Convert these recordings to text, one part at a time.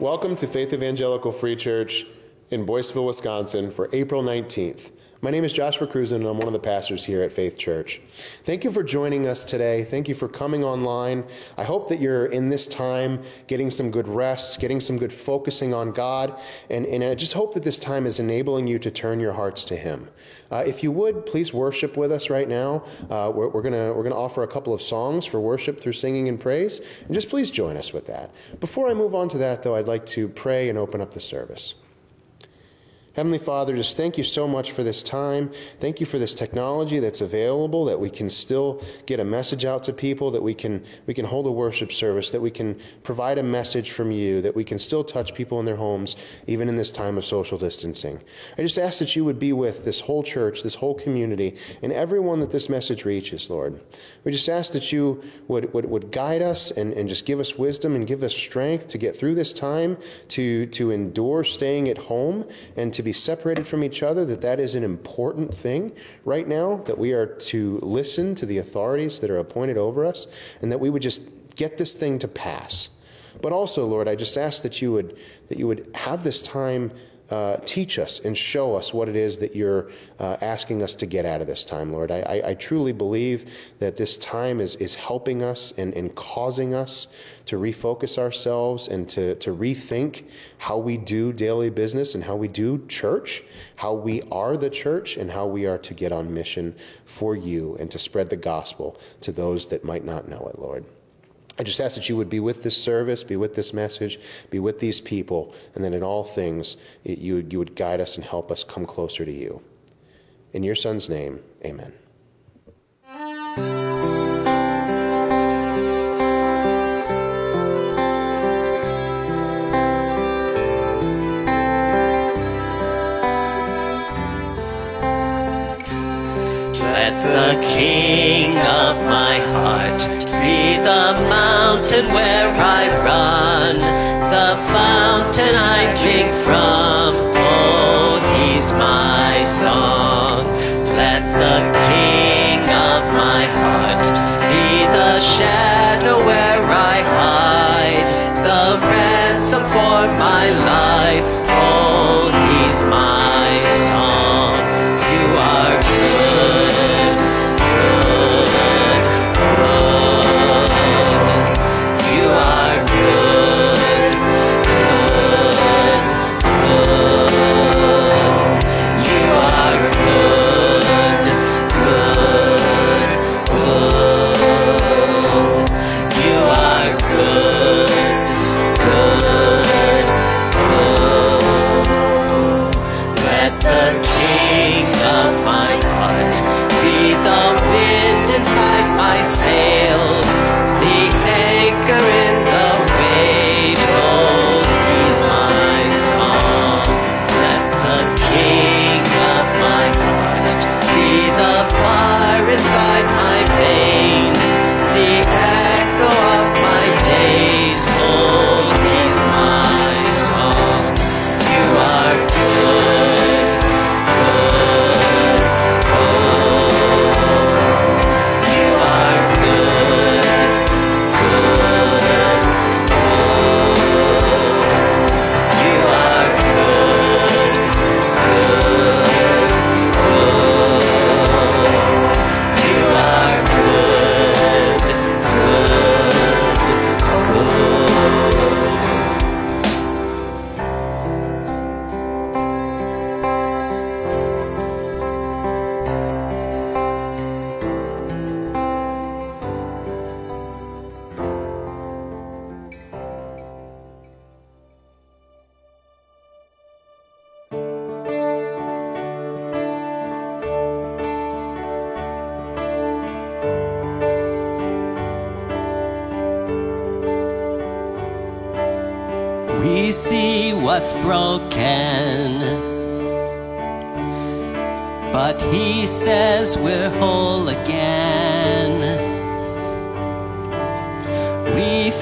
Welcome to Faith Evangelical Free Church in Boyceville, Wisconsin for April 19th. My name is Joshua Cruzen, and I'm one of the pastors here at Faith Church. Thank you for joining us today. Thank you for coming online. I hope that you're in this time getting some good rest, getting some good focusing on God, and, and I just hope that this time is enabling you to turn your hearts to Him. Uh, if you would, please worship with us right now. Uh, we're, we're going to we're gonna offer a couple of songs for worship through singing and praise, and just please join us with that. Before I move on to that, though, I'd like to pray and open up the service. Heavenly Father, just thank you so much for this time. Thank you for this technology that's available, that we can still get a message out to people, that we can, we can hold a worship service, that we can provide a message from you, that we can still touch people in their homes, even in this time of social distancing. I just ask that you would be with this whole church, this whole community, and everyone that this message reaches, Lord. We just ask that you would, would, would guide us and, and just give us wisdom and give us strength to get through this time, to, to endure staying at home, and to be separated from each other, that that is an important thing right now, that we are to listen to the authorities that are appointed over us, and that we would just get this thing to pass. But also, Lord, I just ask that you would that you would have this time uh, teach us and show us what it is that you're uh, asking us to get out of this time, Lord. I, I, I, truly believe that this time is, is helping us and, and causing us to refocus ourselves and to, to rethink how we do daily business and how we do church, how we are the church, and how we are to get on mission for you and to spread the gospel to those that might not know it, Lord. I just ask that you would be with this service, be with this message, be with these people, and then in all things, it, you, you would guide us and help us come closer to you. In your Son's name, amen. Fountain I drink from. Oh, he's my song. Let the king of my heart be the shadow where I hide, the ransom for my life. Oh, he's my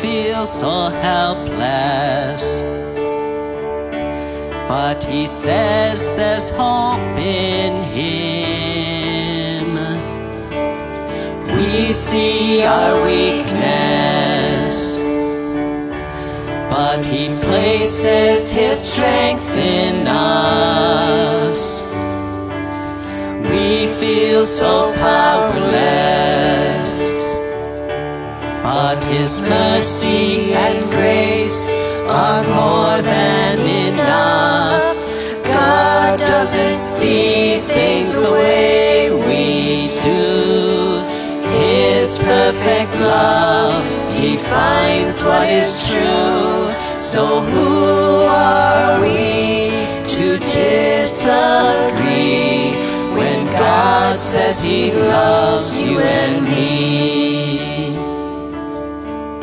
feel so helpless, but he says there's hope in him. We see our weakness but He places His strength in us. We feel so powerless, but His mercy and grace are more than enough. God doesn't see things the way we do. His perfect love defines what is true. So who are we to disagree when God says He loves you and me?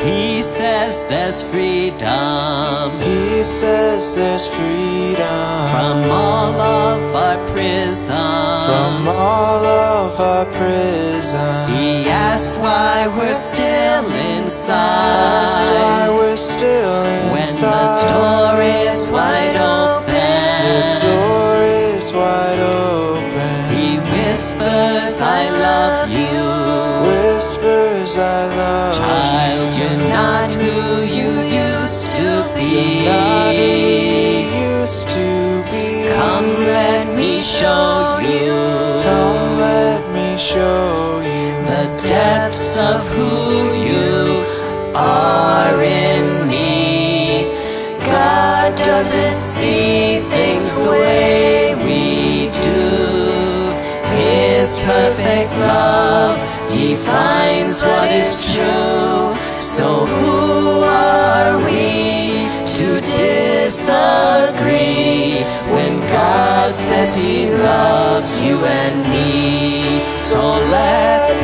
He says there's freedom He says there's freedom from all of our prisons. from all of our prisons. He asks why we're still inside. That's why we're still inside. When the door is wide open, of who you are in me. God doesn't see things the way we do. His perfect love defines what is true. So who are we to disagree when God says He loves you and me? So let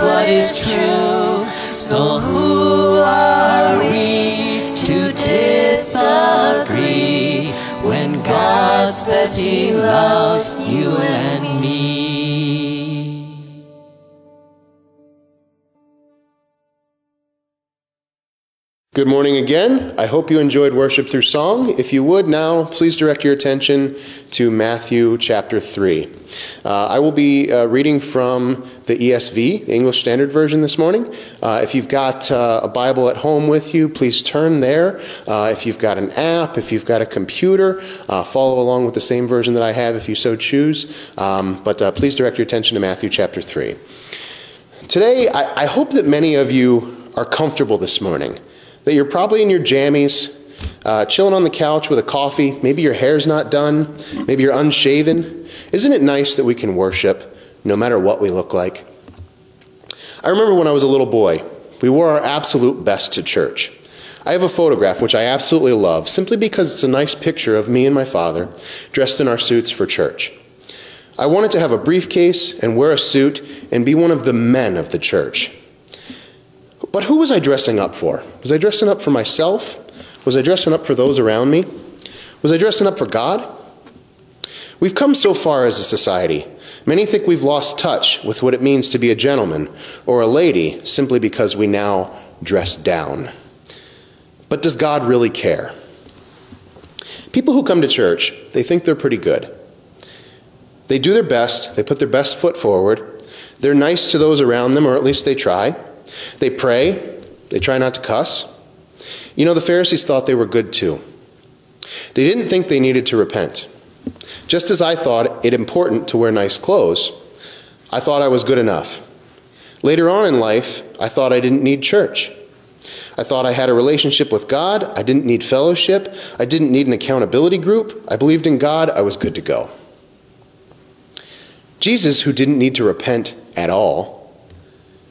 what is true. So who are we to disagree when God says He loves you and me? Good morning again. I hope you enjoyed worship through song. If you would now, please direct your attention to Matthew chapter 3. Uh, I will be uh, reading from the ESV, the English Standard Version, this morning. Uh, if you've got uh, a Bible at home with you, please turn there. Uh, if you've got an app, if you've got a computer, uh, follow along with the same version that I have if you so choose. Um, but please direct your attention to Matthew chapter 3. Today, I, I hope that many of you are comfortable this morning, that you're probably in your jammies, uh, chilling on the couch with a coffee. Maybe your hair's not done, maybe you're unshaven. Isn't it nice that we can worship no matter what we look like? I remember when I was a little boy, we wore our absolute best to church. I have a photograph which I absolutely love simply because it's a nice picture of me and my father dressed in our suits for church. I wanted to have a briefcase and wear a suit and be one of the men of the church. But who was I dressing up for? Was I dressing up for myself? Was I dressing up for those around me? Was I dressing up for God? We've come so far as a society. Many think we've lost touch with what it means to be a gentleman or a lady simply because we now dress down. But does God really care? People who come to church, they think they're pretty good. They do their best, they put their best foot forward. They're nice to those around them, or at least they try. They pray, they try not to cuss. You know, the Pharisees thought they were good too. They didn't think they needed to repent. Just as I thought it important to wear nice clothes, I thought I was good enough. Later on in life, I thought I didn't need church. I thought I had a relationship with God. I didn't need fellowship. I didn't need an accountability group. I believed in God. I was good to go. Jesus, who didn't need to repent at all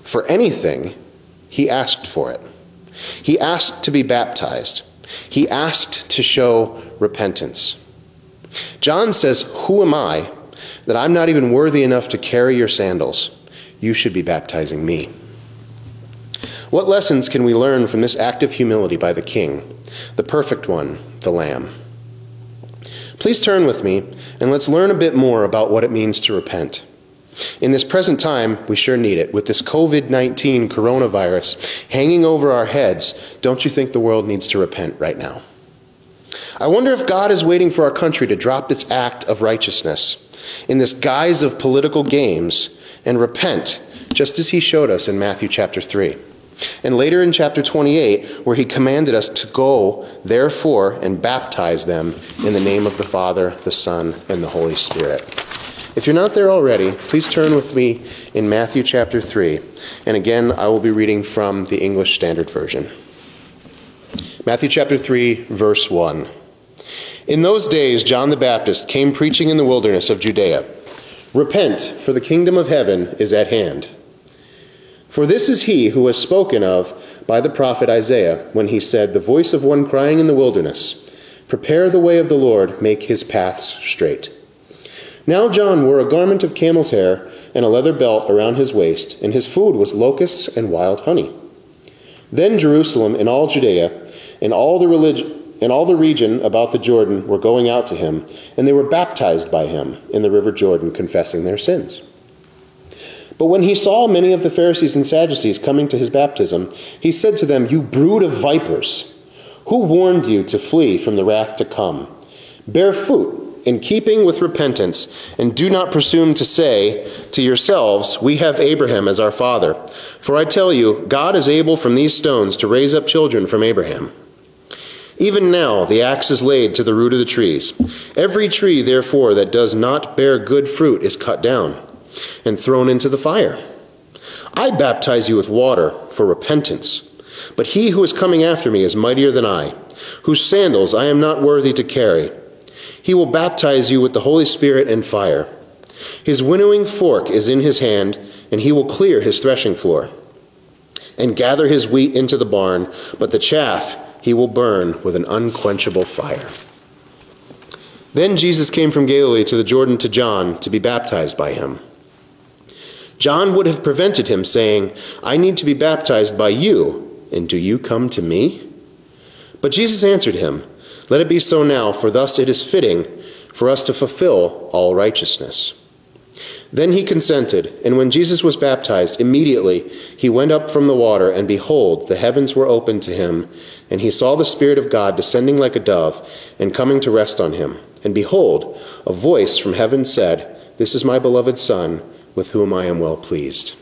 for anything, he asked for it. He asked to be baptized. He asked to show repentance. John says, Who am I that I'm not even worthy enough to carry your sandals? You should be baptizing me. What lessons can we learn from this act of humility by the King, the perfect one, the Lamb? Please turn with me and let's learn a bit more about what it means to repent. In this present time, we sure need it. With this COVID 19 coronavirus hanging over our heads, don't you think the world needs to repent right now? I wonder if God is waiting for our country to drop its act of righteousness in this guise of political games and repent, just as he showed us in Matthew chapter 3. And later in chapter 28, where he commanded us to go, therefore, and baptize them in the name of the Father, the Son, and the Holy Spirit. If you're not there already, please turn with me in Matthew chapter 3. And again, I will be reading from the English Standard Version. Matthew chapter 3, verse 1. In those days, John the Baptist came preaching in the wilderness of Judea Repent, for the kingdom of heaven is at hand. For this is he who was spoken of by the prophet Isaiah when he said, The voice of one crying in the wilderness, Prepare the way of the Lord, make his paths straight. Now John wore a garment of camel's hair and a leather belt around his waist, and his food was locusts and wild honey. Then Jerusalem and all Judea and all the religion and all the region about the Jordan were going out to him, and they were baptized by him in the river Jordan, confessing their sins. But when he saw many of the Pharisees and Sadducees coming to his baptism, he said to them, You brood of vipers, who warned you to flee from the wrath to come? Bear fruit in keeping with repentance, and do not presume to say to yourselves, We have Abraham as our father. For I tell you, God is able from these stones to raise up children from Abraham. Even now the axe is laid to the root of the trees. Every tree, therefore, that does not bear good fruit is cut down and thrown into the fire. I baptize you with water for repentance, but he who is coming after me is mightier than I, whose sandals I am not worthy to carry. He will baptize you with the Holy Spirit and fire. His winnowing fork is in his hand, and he will clear his threshing floor and gather his wheat into the barn, but the chaff he will burn with an unquenchable fire. Then Jesus came from Galilee to the Jordan to John to be baptized by him. John would have prevented him, saying, I need to be baptized by you, and do you come to me? But Jesus answered him, Let it be so now, for thus it is fitting for us to fulfill all righteousness. Then he consented, and when Jesus was baptized, immediately he went up from the water, and behold, the heavens were opened to him, and he saw the Spirit of God descending like a dove, and coming to rest on him. And behold, a voice from heaven said, This is my beloved Son with whom I am well pleased.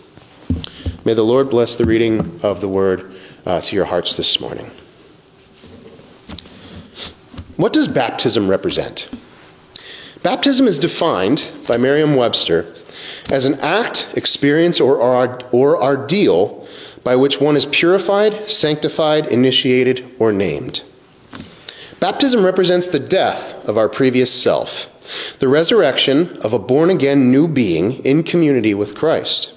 May the Lord bless the reading of the word uh, to your hearts this morning. What does baptism represent? Baptism is defined by Merriam Webster as an act, experience, or, or ordeal by which one is purified, sanctified, initiated, or named. Baptism represents the death of our previous self the resurrection of a born again new being in community with Christ.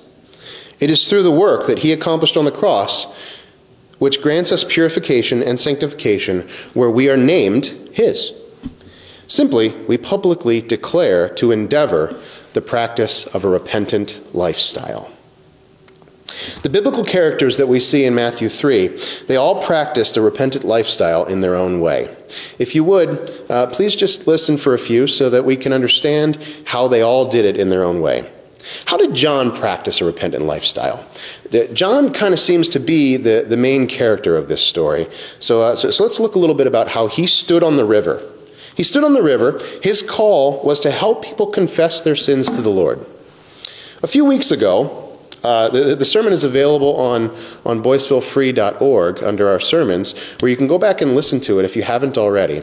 It is through the work that he accomplished on the cross which grants us purification and sanctification where we are named his. Simply, we publicly declare to endeavor the practice of a repentant lifestyle. The biblical characters that we see in Matthew 3, they all practiced a repentant lifestyle in their own way. If you would, uh, please just listen for a few so that we can understand how they all did it in their own way. How did John practice a repentant lifestyle? John kind of seems to be the, the main character of this story. So, uh, so, so let's look a little bit about how he stood on the river. He stood on the river. His call was to help people confess their sins to the Lord. A few weeks ago, uh, the, the, sermon is available on, on boycevillefree.org under our sermons, where you can go back and listen to it if you haven't already.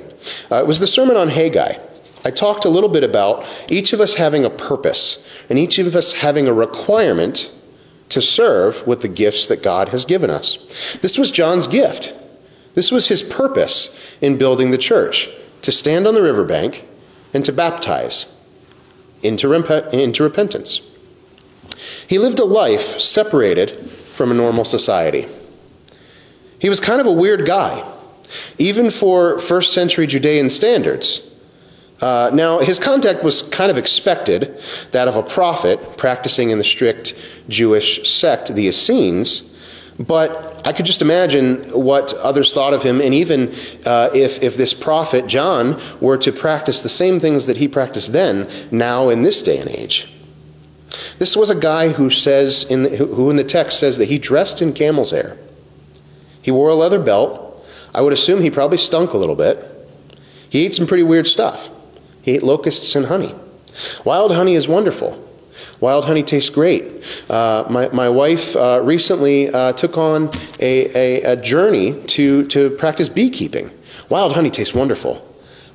Uh, it was the sermon on Haggai. I talked a little bit about each of us having a purpose and each of us having a requirement to serve with the gifts that God has given us. This was John's gift. This was his purpose in building the church to stand on the riverbank and to baptize into, rep- into repentance. He lived a life separated from a normal society. He was kind of a weird guy, even for first century Judean standards. Uh, now, his conduct was kind of expected, that of a prophet practicing in the strict Jewish sect, the Essenes, but I could just imagine what others thought of him, and even uh, if, if this prophet, John, were to practice the same things that he practiced then, now in this day and age. This was a guy who says, in the, who in the text says that he dressed in camel's hair. He wore a leather belt. I would assume he probably stunk a little bit. He ate some pretty weird stuff. He ate locusts and honey. Wild honey is wonderful. Wild honey tastes great. Uh, my, my wife uh, recently uh, took on a, a, a, journey to, to practice beekeeping. Wild honey tastes wonderful.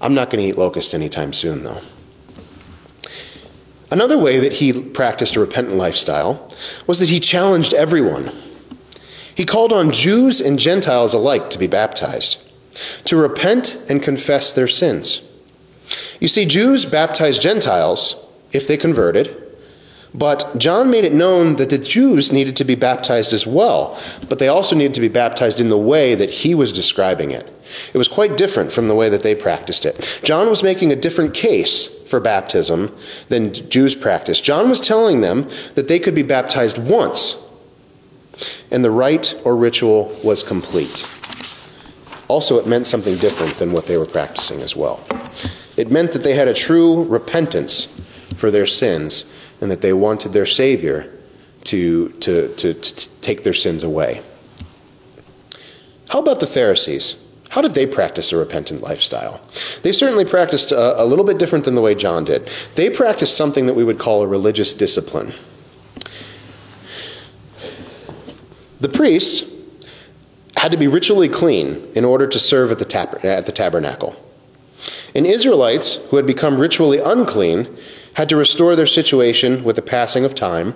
I'm not going to eat locust anytime soon, though. Another way that he practiced a repentant lifestyle was that he challenged everyone. He called on Jews and Gentiles alike to be baptized, to repent and confess their sins. You see, Jews baptized Gentiles if they converted, but John made it known that the Jews needed to be baptized as well, but they also needed to be baptized in the way that he was describing it. It was quite different from the way that they practiced it. John was making a different case for baptism than Jews practiced. John was telling them that they could be baptized once, and the rite or ritual was complete. Also, it meant something different than what they were practicing as well. It meant that they had a true repentance for their sins and that they wanted their Savior to, to, to, to take their sins away. How about the Pharisees? How did they practice a repentant lifestyle? They certainly practiced a, a, little bit different than the way John did. They practiced something that we would call a religious discipline. The priests had to be ritually clean in order to serve at the, at the tabernacle. And Israelites who had become ritually unclean had to restore their situation with the passing of time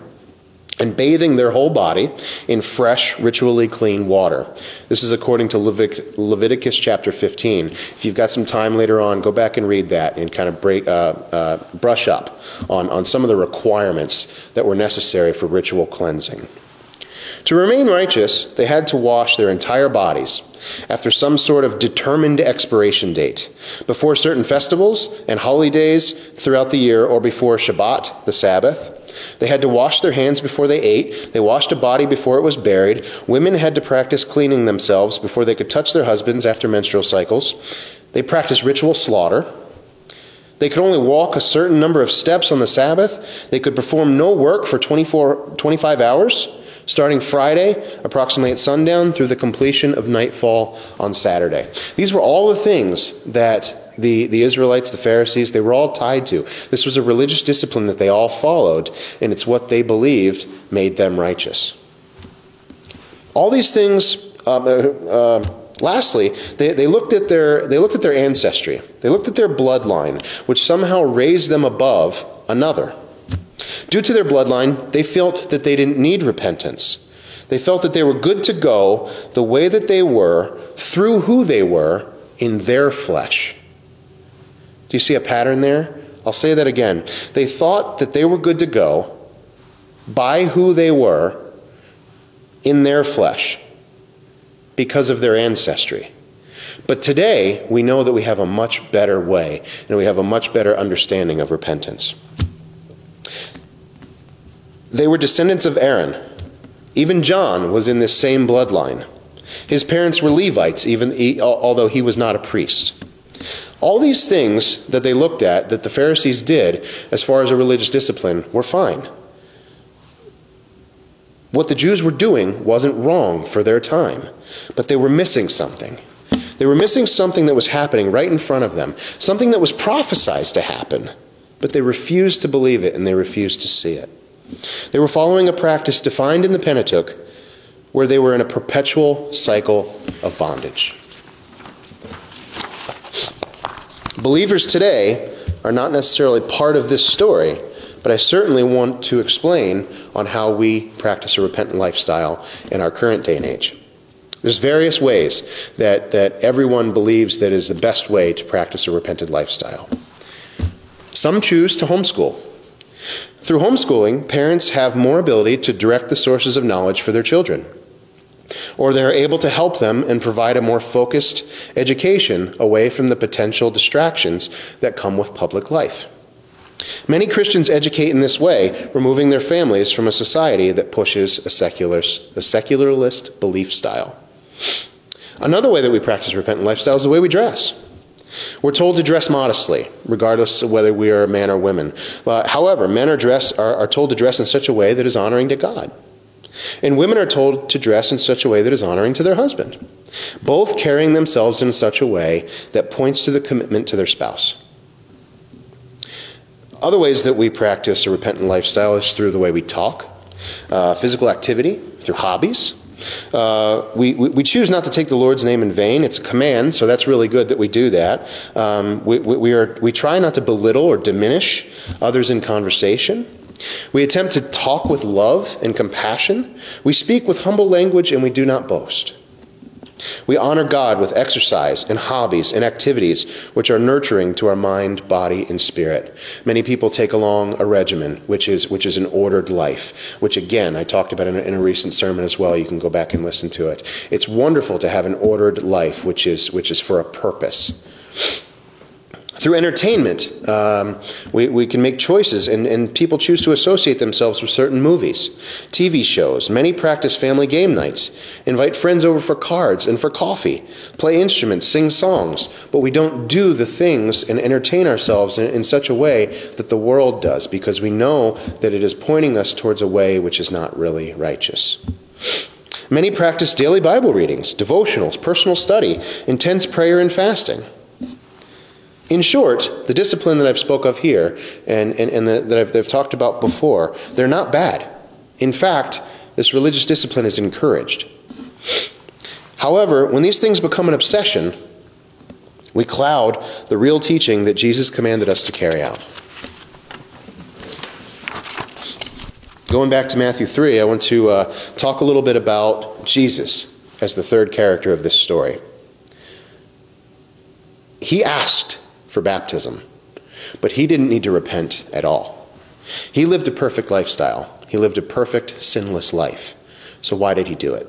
and bathing their whole body in fresh, ritually clean water. This is according to Levit- Leviticus chapter 15. If you've got some time later on, go back and read that and kind of break, uh, uh, brush up on, on some of the requirements that were necessary for ritual cleansing. To remain righteous, they had to wash their entire bodies after some sort of determined expiration date, before certain festivals and holidays throughout the year, or before Shabbat, the Sabbath. They had to wash their hands before they ate. They washed a body before it was buried. Women had to practice cleaning themselves before they could touch their husbands after menstrual cycles. They practiced ritual slaughter. They could only walk a certain number of steps on the Sabbath. They could perform no work for 24, 25 hours starting Friday, approximately at sundown, through the completion of nightfall on Saturday. These were all the things that the, the Israelites, the Pharisees, they were all tied to. This was a religious discipline that they all followed, and it's what they believed made them righteous. All these things, um, uh, uh, lastly, they, they, looked at their, they looked at their ancestry. They looked at their bloodline, which somehow raised them above another. Due to their bloodline, they felt that they didn't need repentance. They felt that they were good to go the way that they were, through who they were, in their flesh. Do you see a pattern there? I'll say that again. They thought that they were good to go by who they were in their flesh because of their ancestry. But today, we know that we have a much better way and we have a much better understanding of repentance. They were descendants of Aaron. Even John was in this same bloodline. His parents were Levites, even although he was not a priest. All these things that they looked at, that the Pharisees did as far as a religious discipline, were fine. What the Jews were doing wasn't wrong for their time, but they were missing something. They were missing something that was happening right in front of them, something that was prophesied to happen, but they refused to believe it and they refused to see it. They were following a practice defined in the Pentateuch where they were in a perpetual cycle of bondage. Believers today are not necessarily part of this story, but I certainly want to explain on how we practice a repentant lifestyle in our current day and age. There's various ways that, that everyone believes that is the best way to practice a repentant lifestyle. Some choose to homeschool. Through homeschooling, parents have more ability to direct the sources of knowledge for their children. Or they're able to help them and provide a more focused education away from the potential distractions that come with public life. Many Christians educate in this way, removing their families from a society that pushes a, secular, a secularist belief style. Another way that we practice repentant lifestyle is the way we dress. We're told to dress modestly, regardless of whether we are man or women. Uh, however, men are, dress, are, are told to dress in such a way that is honoring to God. And women are told to dress in such a way that is honoring to their husband, both carrying themselves in such a way that points to the commitment to their spouse. Other ways that we practice a repentant lifestyle is through the way we talk, uh, physical activity, through hobbies, uh, we, we, choose not to take the Lord's name in vain. It's a command, so that's really good that we do that. Um, we, we, are, we try not to belittle or diminish others in conversation. We attempt to talk with love and compassion. We speak with humble language and we do not boast. We honor God with exercise and hobbies and activities which are nurturing to our mind, body, and spirit. Many people take along a regimen, which is, which is an ordered life, which again, I talked about in a, in a recent sermon as well. You can go back and listen to it. It's wonderful to have an ordered life, which is, which is for a purpose. Through entertainment, um, we, we can make choices, and, and people choose to associate themselves with certain movies, TV shows. Many practice family game nights, invite friends over for cards and for coffee, play instruments, sing songs, but we don't do the things and entertain ourselves in, in such a way that the world does, because we know that it is pointing us towards a way which is not really righteous. Many practice daily Bible readings, devotionals, personal study, intense prayer, and fasting. In short, the discipline that I've spoke of here and, and, and the, that I've, I've talked about before, they're not bad. In fact, this religious discipline is encouraged. However, when these things become an obsession, we cloud the real teaching that Jesus commanded us to carry out. Going back to Matthew 3, I want to uh, talk a little bit about Jesus as the third character of this story. He asked for baptism. But he didn't need to repent at all. He lived a perfect lifestyle, he lived a perfect, sinless life. So why did he do it?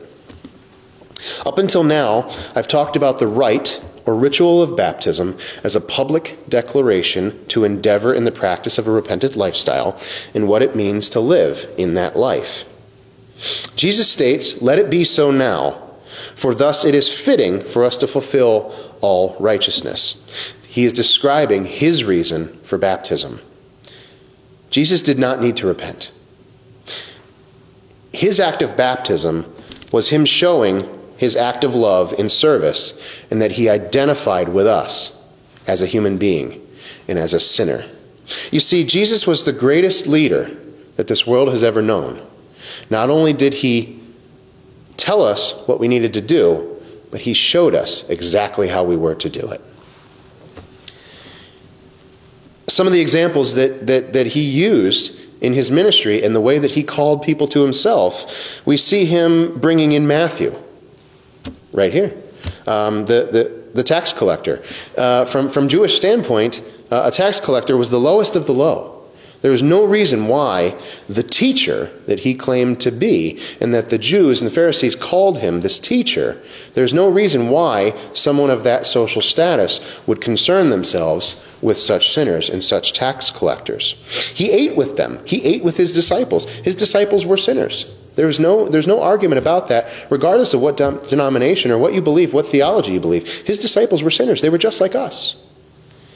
Up until now, I've talked about the rite or ritual of baptism as a public declaration to endeavor in the practice of a repentant lifestyle and what it means to live in that life. Jesus states, Let it be so now, for thus it is fitting for us to fulfill all righteousness he is describing his reason for baptism. Jesus did not need to repent. His act of baptism was him showing his act of love in service and that he identified with us as a human being and as a sinner. You see, Jesus was the greatest leader that this world has ever known. Not only did he tell us what we needed to do, but he showed us exactly how we were to do it some of the examples that, that, that he used in his ministry and the way that he called people to himself, we see him bringing in Matthew, right here, um, the, the, the tax collector. Uh, from, from Jewish standpoint, uh, a tax collector was the lowest of the low. There was no reason why the teacher that he claimed to be, and that the Jews and the Pharisees called him this teacher, there's no reason why someone of that social status would concern themselves with such sinners and such tax collectors. He ate with them. He ate with his disciples. His disciples were sinners. There's no, there's no argument about that, regardless of what denomination or what you believe, what theology you believe. His disciples were sinners. They were just like us.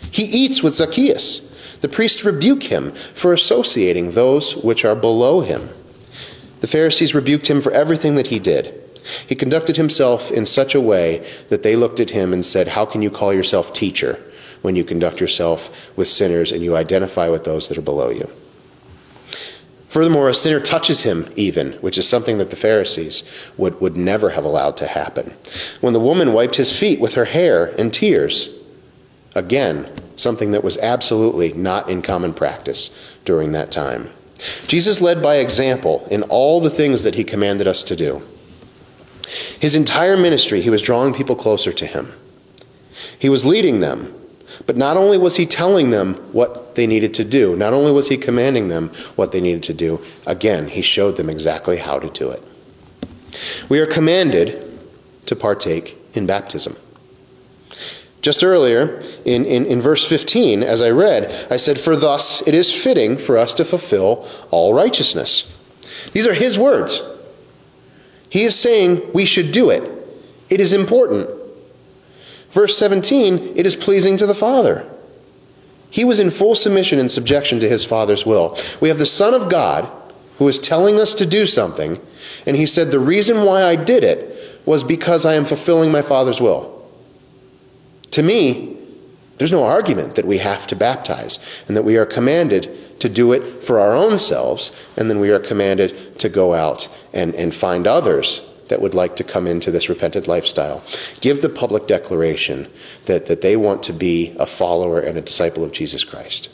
He eats with Zacchaeus. The priests rebuke him for associating those which are below him. The Pharisees rebuked him for everything that he did. He conducted himself in such a way that they looked at him and said, How can you call yourself teacher when you conduct yourself with sinners and you identify with those that are below you? Furthermore, a sinner touches him even, which is something that the Pharisees would, would never have allowed to happen. When the woman wiped his feet with her hair and tears, again, something that was absolutely not in common practice during that time. Jesus led by example in all the things that he commanded us to do. His entire ministry, he was drawing people closer to him. He was leading them, but not only was he telling them what they needed to do, not only was he commanding them what they needed to do, again, he showed them exactly how to do it. We are commanded to partake in baptism. Just earlier, in, in, in, verse 15, as I read, I said, For thus it is fitting for us to fulfill all righteousness. These are his words. He is saying we should do it. It is important. Verse 17, it is pleasing to the Father. He was in full submission and subjection to his Father's will. We have the Son of God who is telling us to do something, and he said, The reason why I did it was because I am fulfilling my Father's will. To me, there's no argument that we have to baptize and that we are commanded to do it for our own selves, and then we are commanded to go out and, and find others that would like to come into this repentant lifestyle. Give the public declaration that, that they want to be a follower and a disciple of Jesus Christ.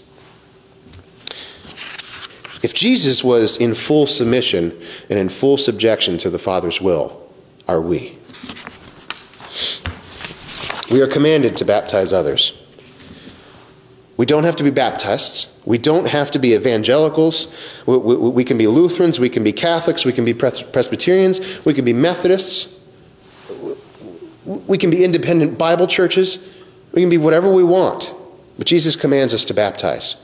If Jesus was in full submission and in full subjection to the Father's will, are we? We are commanded to baptize others. We don't have to be Baptists. We don't have to be evangelicals. We, we, we, can be Lutherans. We can be Catholics. We can be Presbyterians. We can be Methodists. We can be independent Bible churches. We can be whatever we want. But Jesus commands us to baptize.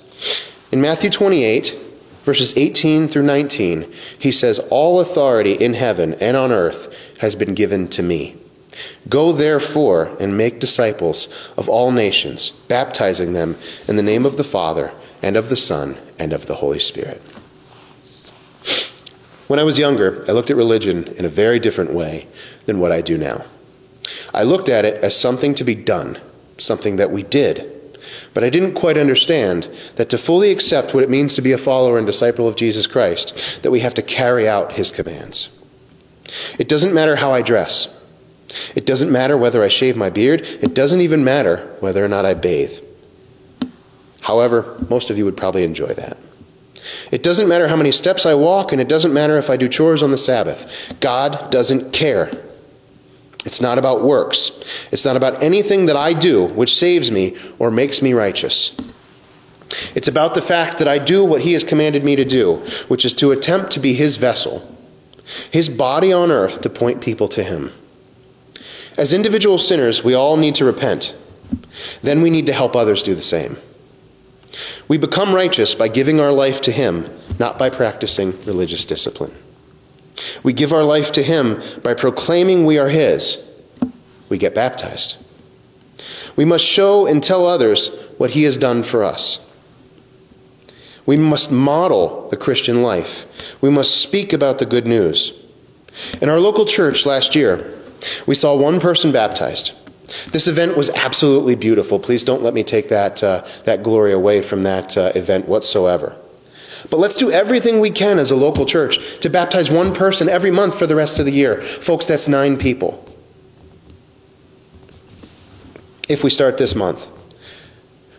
In Matthew 28, verses 18 through 19, he says, All authority in heaven and on earth has been given to me. Go therefore and make disciples of all nations, baptizing them in the name of the Father, and of the Son, and of the Holy Spirit. When I was younger, I looked at religion in a very different way than what I do now. I looked at it as something to be done, something that we did. But I didn't quite understand that to fully accept what it means to be a follower and disciple of Jesus Christ, that we have to carry out his commands. It doesn't matter how I dress. It doesn't matter whether I shave my beard. It doesn't even matter whether or not I bathe. However, most of you would probably enjoy that. It doesn't matter how many steps I walk, and it doesn't matter if I do chores on the Sabbath. God doesn't care. It's not about works. It's not about anything that I do which saves me or makes me righteous. It's about the fact that I do what He has commanded me to do, which is to attempt to be His vessel, His body on earth to point people to Him. As individual sinners, we all need to repent. Then we need to help others do the same. We become righteous by giving our life to Him, not by practicing religious discipline. We give our life to Him by proclaiming we are His. We get baptized. We must show and tell others what He has done for us. We must model the Christian life. We must speak about the good news. In our local church last year, we saw one person baptized. This event was absolutely beautiful. Please don't let me take that, uh, that glory away from that uh, event whatsoever. But let's do everything we can as a local church to baptize one person every month for the rest of the year. Folks, that's nine people. If we start this month.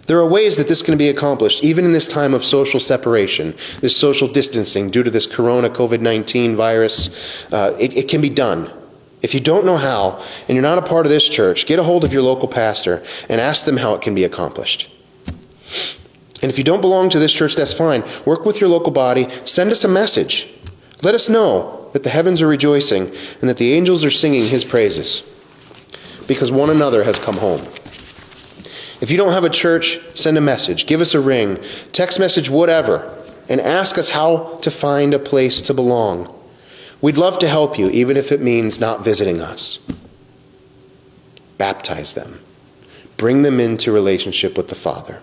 There are ways that this can be accomplished, even in this time of social separation, this social distancing due to this corona COVID 19 virus. Uh, it, it can be done. If you don't know how, and you're not a part of this church, get a hold of your local pastor and ask them how it can be accomplished. And if you don't belong to this church, that's fine. Work with your local body, send us a message. Let us know that the heavens are rejoicing and that the angels are singing his praises because one another has come home. If you don't have a church, send a message, give us a ring, text message, whatever, and ask us how to find a place to belong. We'd love to help you, even if it means not visiting us. Baptize them, bring them into relationship with the Father.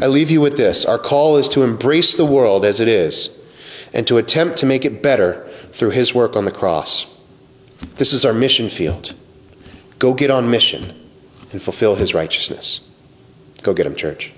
I leave you with this our call is to embrace the world as it is and to attempt to make it better through His work on the cross. This is our mission field. Go get on mission and fulfill His righteousness. Go get Him, church.